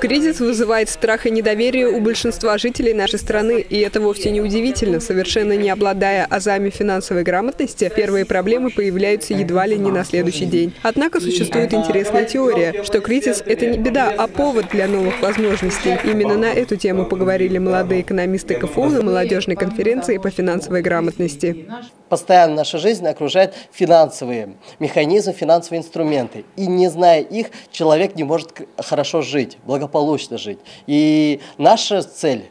Кризис вызывает страх и недоверие у большинства жителей нашей страны, и это вовсе не удивительно. Совершенно не обладая азами финансовой грамотности, первые проблемы появляются едва ли не на следующий день. Однако существует интересная теория, что кризис – это не беда, а повод для новых возможностей. Именно на эту тему поговорили молодые экономисты КФУ на молодежной конференции по финансовой грамотности. Постоянно наша жизнь окружает финансовые механизмы, финансовые инструменты. И не зная их, человек не может хорошо жить, благополучно жить. И наша цель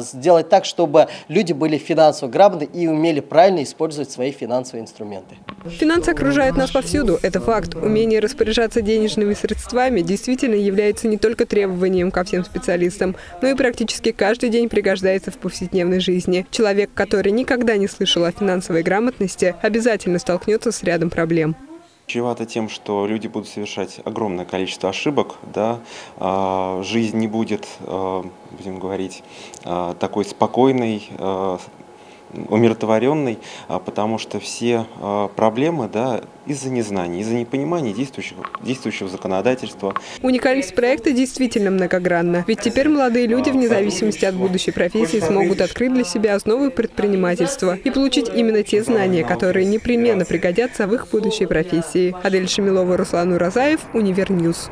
сделать так, чтобы люди были финансово грамотны и умели правильно использовать свои финансовые инструменты. Финансы окружают нас повсюду, это факт. Умение распоряжаться денежными средствами действительно является не только требованием ко всем специалистам, но и практически каждый день пригождается в повседневной жизни. Человек, который никогда не слышал о финансовой грамотности, обязательно столкнется с рядом проблем чревато тем, что люди будут совершать огромное количество ошибок, да, а, жизнь не будет, а, будем говорить, а, такой спокойной, умиротворенный, а, потому что все а, проблемы да, из-за незнания, из-за непонимания действующего, действующего законодательства. Уникальность проекта действительно многогранна. Ведь теперь молодые люди, вне зависимости от будущей профессии, смогут открыть для себя основы предпринимательства и получить именно те знания, которые непременно пригодятся в их будущей профессии. Адель Шамилова, Руслан Уразаев, Univer News.